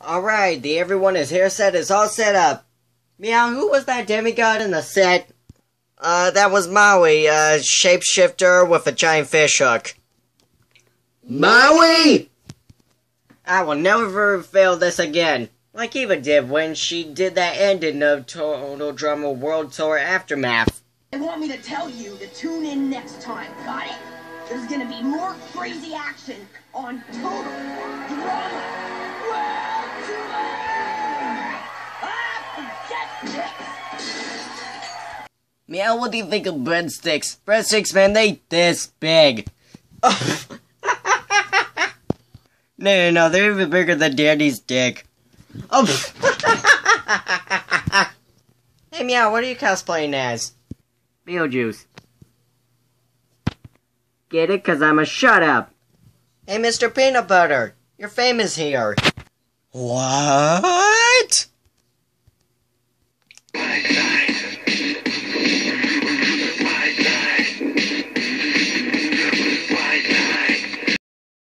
Alright, the everyone is here set is all set up. Meow, who was that demigod in the set? Uh, that was Maui, uh, shapeshifter with a giant fish hook. Maui! I will never fail this again. Like Eva did when she did that ending of Total Drama World Tour Aftermath. They want me to tell you to tune in next time, got it? There's gonna be more crazy action on Total Drama Meow, what do you think of breadsticks? Breadsticks, man, they this big. no, no, no, they're even bigger than Danny's dick. Oh. hey, Meow, what are you cosplaying as? Beetlejuice. Get it? Cause I'm a shut up. Hey, Mr. Peanut Butter, your fame is here. What?